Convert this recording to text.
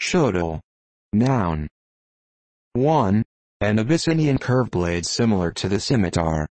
Shuttle. Noun. 1. An Abyssinian curved blade similar to the scimitar.